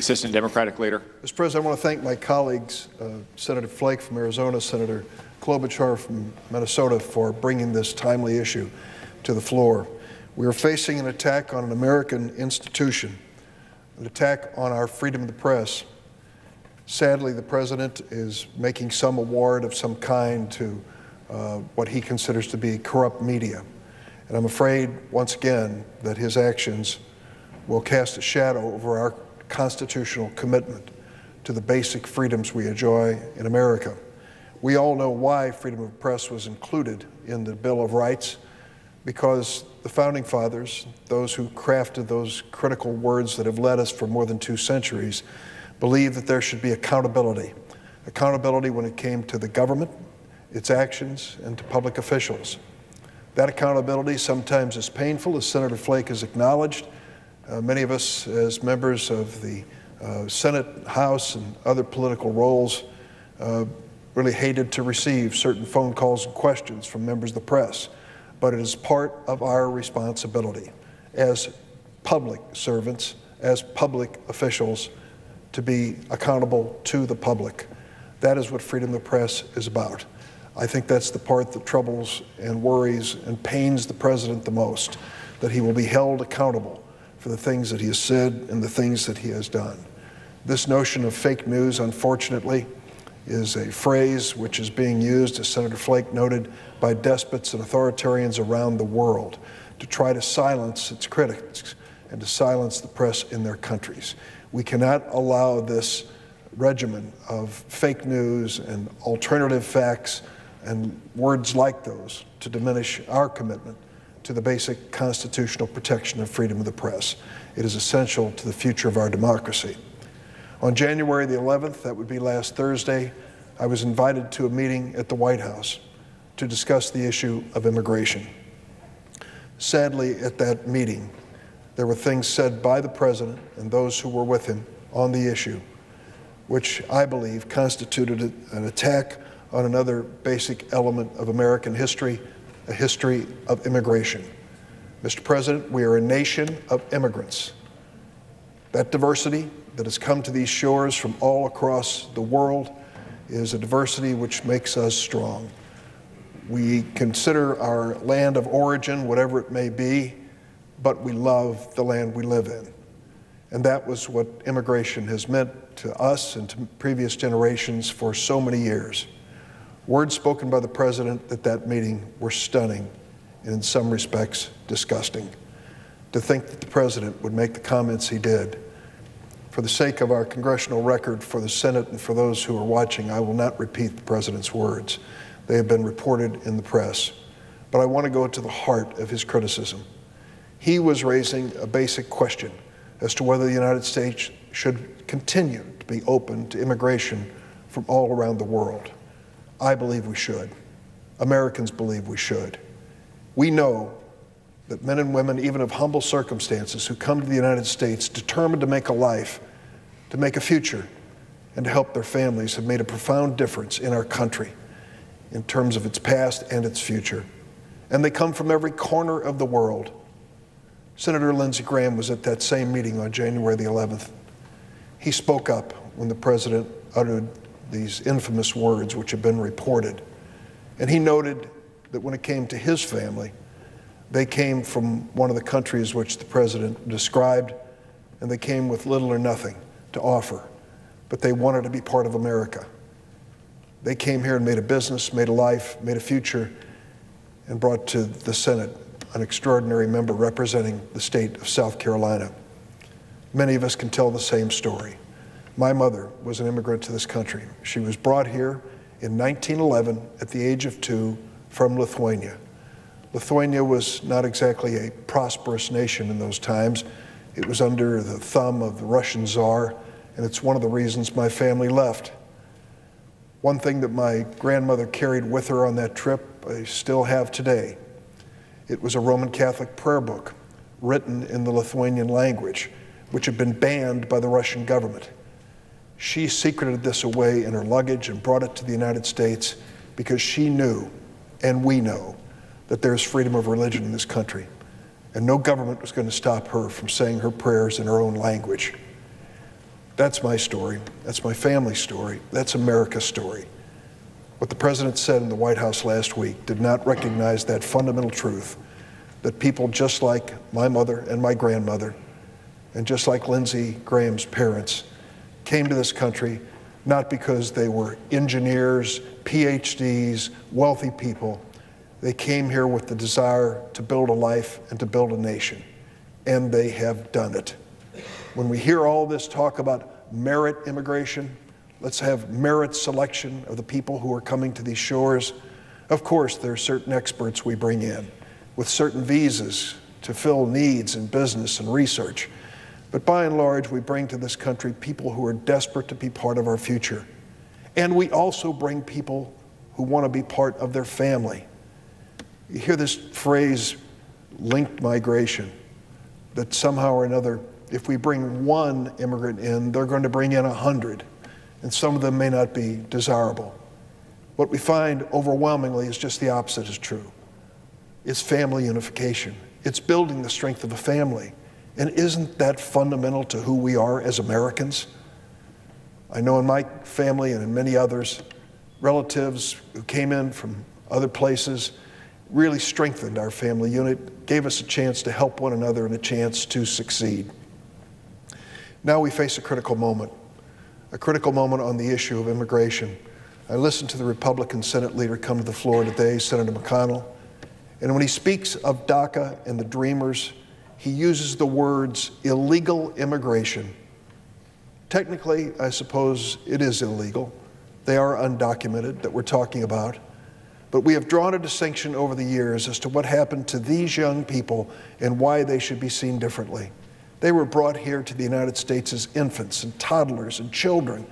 Assistant Democratic Leader. Mr. President, I want to thank my colleagues, uh, Senator Flake from Arizona, Senator Klobuchar from Minnesota, for bringing this timely issue to the floor. We are facing an attack on an American institution, an attack on our freedom of the press. Sadly, the President is making some award of some kind to uh, what he considers to be corrupt media. And I'm afraid, once again, that his actions will cast a shadow over our constitutional commitment to the basic freedoms we enjoy in America. We all know why freedom of press was included in the Bill of Rights, because the Founding Fathers, those who crafted those critical words that have led us for more than two centuries, believed that there should be accountability. Accountability when it came to the government, its actions, and to public officials. That accountability sometimes is painful, as Senator Flake has acknowledged. Uh, many of us, as members of the uh, Senate, House, and other political roles, uh, really hated to receive certain phone calls and questions from members of the press. But it is part of our responsibility as public servants, as public officials, to be accountable to the public. That is what freedom of the press is about. I think that's the part that troubles and worries and pains the president the most, that he will be held accountable for the things that he has said and the things that he has done. This notion of fake news, unfortunately, is a phrase which is being used, as Senator Flake noted, by despots and authoritarians around the world to try to silence its critics and to silence the press in their countries. We cannot allow this regimen of fake news and alternative facts and words like those to diminish our commitment to the basic constitutional protection of freedom of the press. It is essential to the future of our democracy. On January the 11th, that would be last Thursday, I was invited to a meeting at the White House to discuss the issue of immigration. Sadly, at that meeting, there were things said by the President and those who were with him on the issue, which I believe constituted an attack on another basic element of American history a history of immigration. Mr. President, we are a nation of immigrants. That diversity that has come to these shores from all across the world is a diversity which makes us strong. We consider our land of origin, whatever it may be, but we love the land we live in. And that was what immigration has meant to us and to previous generations for so many years. Words spoken by the president at that meeting were stunning and in some respects disgusting. To think that the president would make the comments he did. For the sake of our congressional record, for the Senate, and for those who are watching, I will not repeat the president's words. They have been reported in the press. But I want to go to the heart of his criticism. He was raising a basic question as to whether the United States should continue to be open to immigration from all around the world. I believe we should. Americans believe we should. We know that men and women, even of humble circumstances, who come to the United States determined to make a life, to make a future, and to help their families have made a profound difference in our country in terms of its past and its future. And they come from every corner of the world. Senator Lindsey Graham was at that same meeting on January the 11th. He spoke up when the president uttered these infamous words which have been reported. And he noted that when it came to his family, they came from one of the countries which the president described, and they came with little or nothing to offer, but they wanted to be part of America. They came here and made a business, made a life, made a future, and brought to the Senate an extraordinary member representing the state of South Carolina. Many of us can tell the same story. My mother was an immigrant to this country. She was brought here in 1911 at the age of two from Lithuania. Lithuania was not exactly a prosperous nation in those times. It was under the thumb of the Russian Tsar, and it's one of the reasons my family left. One thing that my grandmother carried with her on that trip, I still have today. It was a Roman Catholic prayer book written in the Lithuanian language, which had been banned by the Russian government. She secreted this away in her luggage and brought it to the United States because she knew, and we know, that there's freedom of religion in this country. And no government was going to stop her from saying her prayers in her own language. That's my story. That's my family's story. That's America's story. What the president said in the White House last week did not recognize that fundamental truth that people just like my mother and my grandmother, and just like Lindsey Graham's parents, came to this country not because they were engineers, PhDs, wealthy people. They came here with the desire to build a life and to build a nation, and they have done it. When we hear all this talk about merit immigration, let's have merit selection of the people who are coming to these shores. Of course, there are certain experts we bring in with certain visas to fill needs in business and research. But by and large, we bring to this country people who are desperate to be part of our future. And we also bring people who want to be part of their family. You hear this phrase, linked migration, that somehow or another, if we bring one immigrant in, they're going to bring in a hundred, and some of them may not be desirable. What we find overwhelmingly is just the opposite is true. It's family unification. It's building the strength of a family. And isn't that fundamental to who we are as Americans? I know in my family and in many others, relatives who came in from other places really strengthened our family unit, gave us a chance to help one another and a chance to succeed. Now we face a critical moment, a critical moment on the issue of immigration. I listened to the Republican Senate leader come to the floor today, Senator McConnell, and when he speaks of DACA and the Dreamers, he uses the words illegal immigration. Technically, I suppose it is illegal. They are undocumented that we're talking about. But we have drawn a distinction over the years as to what happened to these young people and why they should be seen differently. They were brought here to the United States as infants and toddlers and children,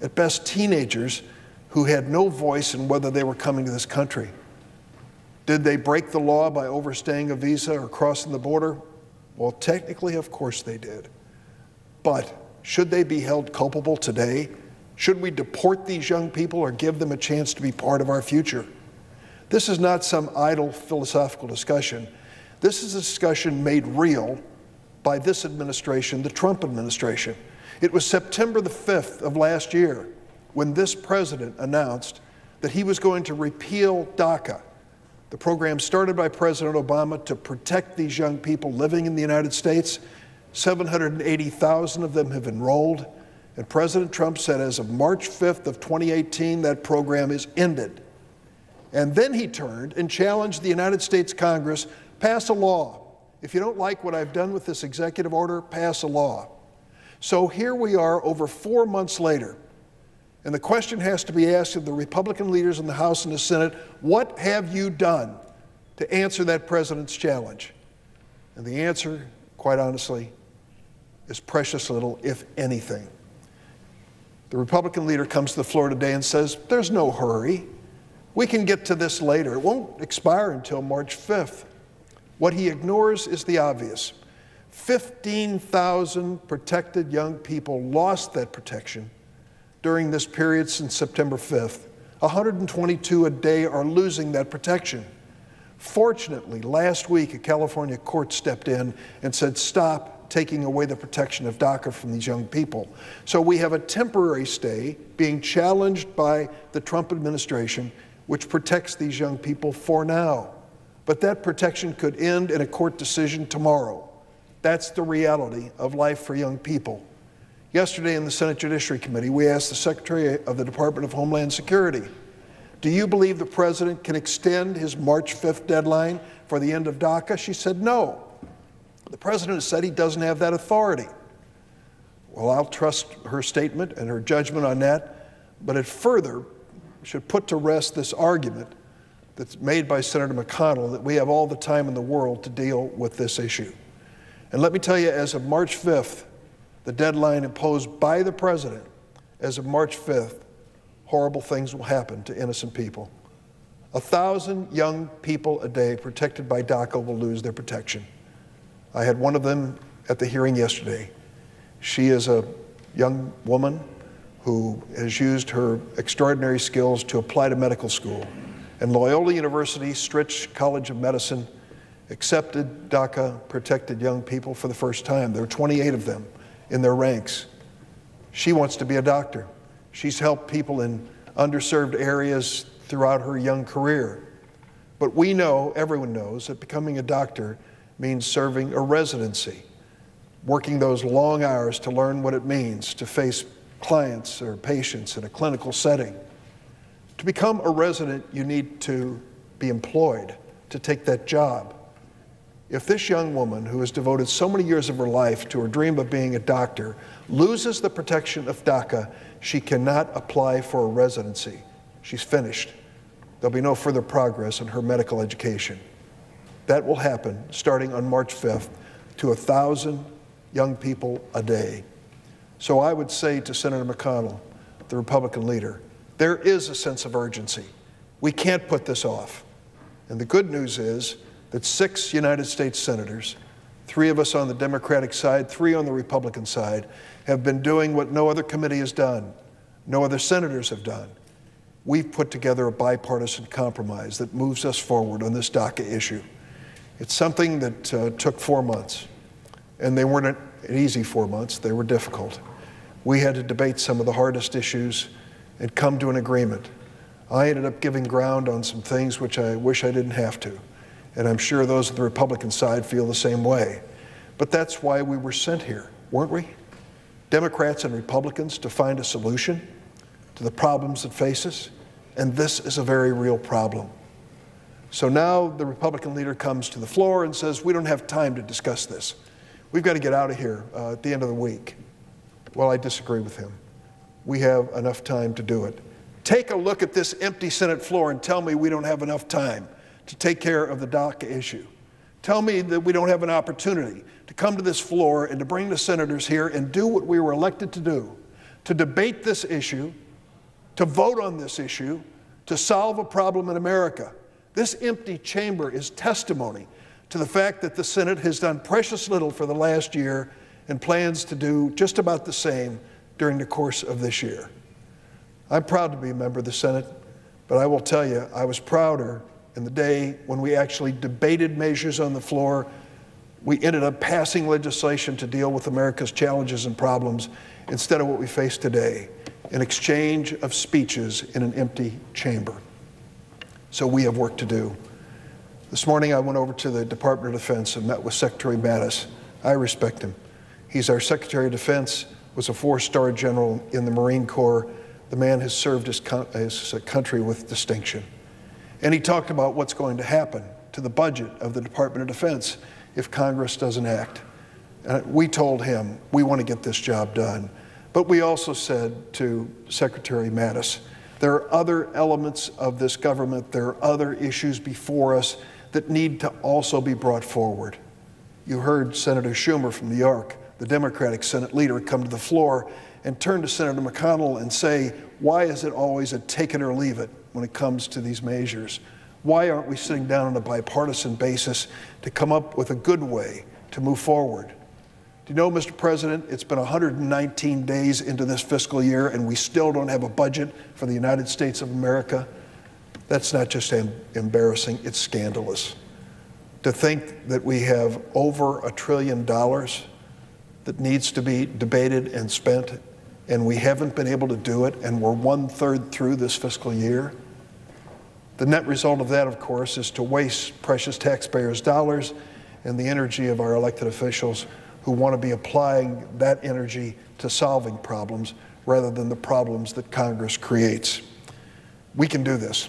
at best teenagers who had no voice in whether they were coming to this country. Did they break the law by overstaying a visa or crossing the border? Well, technically, of course they did. But should they be held culpable today? Should we deport these young people or give them a chance to be part of our future? This is not some idle philosophical discussion. This is a discussion made real by this administration, the Trump administration. It was September the 5th of last year when this president announced that he was going to repeal DACA, the program started by President Obama to protect these young people living in the United States. 780,000 of them have enrolled. And President Trump said as of March 5th of 2018, that program is ended. And then he turned and challenged the United States Congress, pass a law. If you don't like what I've done with this executive order, pass a law. So here we are over four months later. And the question has to be asked of the Republican leaders in the House and the Senate what have you done to answer that president's challenge? And the answer, quite honestly, is precious little, if anything. The Republican leader comes to the floor today and says, There's no hurry. We can get to this later. It won't expire until March 5th. What he ignores is the obvious 15,000 protected young people lost that protection during this period since September 5th. 122 a day are losing that protection. Fortunately, last week a California court stepped in and said, stop taking away the protection of DACA from these young people. So we have a temporary stay being challenged by the Trump administration, which protects these young people for now. But that protection could end in a court decision tomorrow. That's the reality of life for young people. Yesterday in the Senate Judiciary Committee, we asked the Secretary of the Department of Homeland Security, do you believe the President can extend his March 5th deadline for the end of DACA? She said no. The President has said he doesn't have that authority. Well, I'll trust her statement and her judgment on that, but it further should put to rest this argument that's made by Senator McConnell that we have all the time in the world to deal with this issue. And let me tell you, as of March 5th, the deadline imposed by the president as of March 5th, horrible things will happen to innocent people. A thousand young people a day protected by DACA will lose their protection. I had one of them at the hearing yesterday. She is a young woman who has used her extraordinary skills to apply to medical school. And Loyola University, Stritch College of Medicine, accepted DACA protected young people for the first time. There are 28 of them in their ranks. She wants to be a doctor. She's helped people in underserved areas throughout her young career. But we know, everyone knows, that becoming a doctor means serving a residency, working those long hours to learn what it means to face clients or patients in a clinical setting. To become a resident, you need to be employed to take that job. If this young woman, who has devoted so many years of her life to her dream of being a doctor, loses the protection of DACA, she cannot apply for a residency. She's finished. There'll be no further progress in her medical education. That will happen starting on March 5th to a thousand young people a day. So I would say to Senator McConnell, the Republican leader, there is a sense of urgency. We can't put this off. And the good news is that six United States senators, three of us on the Democratic side, three on the Republican side, have been doing what no other committee has done, no other senators have done. We've put together a bipartisan compromise that moves us forward on this DACA issue. It's something that uh, took four months, and they weren't an easy four months, they were difficult. We had to debate some of the hardest issues and come to an agreement. I ended up giving ground on some things which I wish I didn't have to. And I'm sure those on the Republican side feel the same way. But that's why we were sent here, weren't we? Democrats and Republicans to find a solution to the problems that face us. And this is a very real problem. So now the Republican leader comes to the floor and says, We don't have time to discuss this. We've got to get out of here uh, at the end of the week. Well, I disagree with him. We have enough time to do it. Take a look at this empty Senate floor and tell me we don't have enough time to take care of the DACA issue. Tell me that we don't have an opportunity to come to this floor and to bring the senators here and do what we were elected to do to debate this issue, to vote on this issue, to solve a problem in America. This empty chamber is testimony to the fact that the Senate has done precious little for the last year and plans to do just about the same during the course of this year. I'm proud to be a member of the Senate, but I will tell you, I was prouder in the day when we actually debated measures on the floor. We ended up passing legislation to deal with America's challenges and problems instead of what we face today an exchange of speeches in an empty chamber. So we have work to do. This morning I went over to the Department of Defense and met with Secretary Mattis. I respect him. He's our Secretary of Defense, was a four-star general in the Marine Corps. The man has served his, his country with distinction. And he talked about what's going to happen to the budget of the Department of Defense if Congress doesn't act. And we told him we want to get this job done. But we also said to Secretary Mattis, there are other elements of this government, there are other issues before us that need to also be brought forward. You heard Senator Schumer from New York, the Democratic Senate leader, come to the floor and turn to Senator McConnell and say, why is it always a take it or leave it when it comes to these measures? Why aren't we sitting down on a bipartisan basis to come up with a good way to move forward? Do you know, Mr. President, it's been 119 days into this fiscal year and we still don't have a budget for the United States of America? That's not just embarrassing, it's scandalous. To think that we have over a trillion dollars that needs to be debated and spent and we haven't been able to do it, and we're one third through this fiscal year. The net result of that, of course, is to waste precious taxpayers' dollars and the energy of our elected officials who want to be applying that energy to solving problems rather than the problems that Congress creates. We can do this,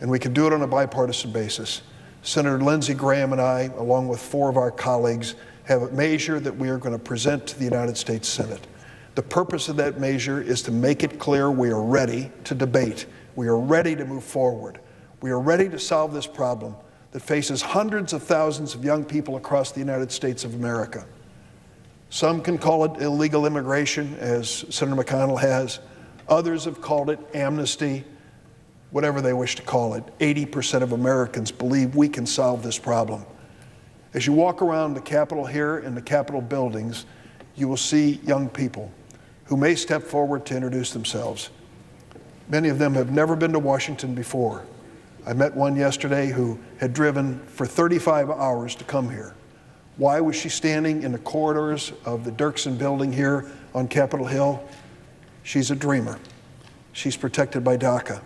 and we can do it on a bipartisan basis. Senator Lindsey Graham and I, along with four of our colleagues, have a measure that we are going to present to the United States Senate. The purpose of that measure is to make it clear we are ready to debate. We are ready to move forward. We are ready to solve this problem that faces hundreds of thousands of young people across the United States of America. Some can call it illegal immigration, as Senator McConnell has. Others have called it amnesty, whatever they wish to call it. 80% of Americans believe we can solve this problem. As you walk around the Capitol here and the Capitol buildings, you will see young people who may step forward to introduce themselves. Many of them have never been to Washington before. I met one yesterday who had driven for 35 hours to come here. Why was she standing in the corridors of the Dirksen building here on Capitol Hill? She's a dreamer. She's protected by DACA.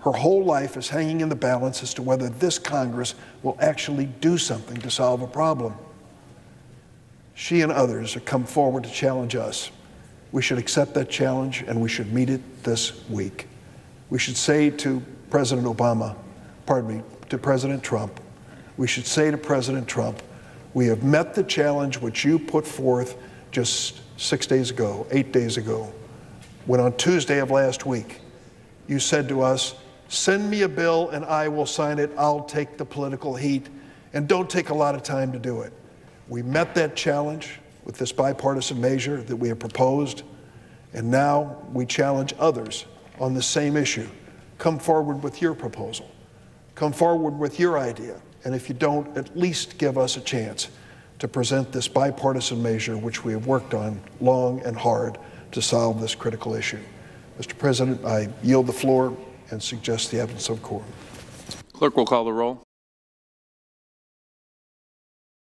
Her whole life is hanging in the balance as to whether this Congress will actually do something to solve a problem. She and others have come forward to challenge us. We should accept that challenge and we should meet it this week. We should say to President Obama, pardon me, to President Trump, we should say to President Trump, we have met the challenge which you put forth just six days ago, eight days ago, when on Tuesday of last week, you said to us, send me a bill and I will sign it. I'll take the political heat and don't take a lot of time to do it. We met that challenge with this bipartisan measure that we have proposed, and now we challenge others on the same issue. Come forward with your proposal. Come forward with your idea. And if you don't, at least give us a chance to present this bipartisan measure, which we have worked on long and hard to solve this critical issue. Mr. President, I yield the floor and suggest the evidence of quorum. Clerk will call the roll.